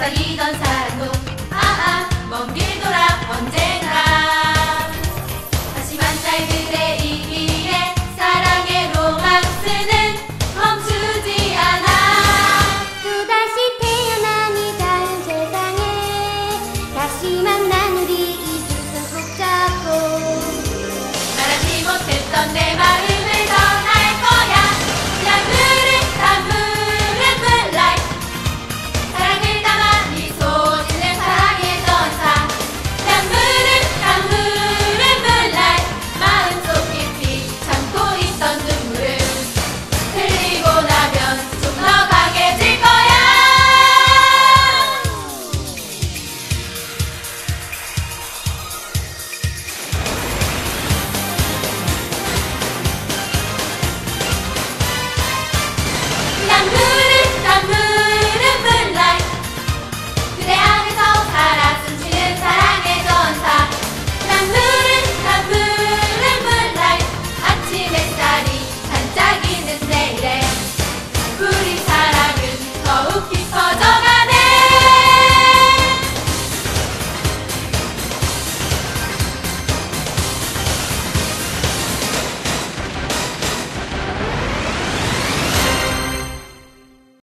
속삭이던 사랑도 아아 먼 길 돌아 언젠가. 다시 만날 그대 이 길에 사랑의 로망스는 멈추지 않아. 또다시 태어난 이 다른 세상에 다시 만난 우리 이주선 꼭 잡고. 말하지 못했던 내말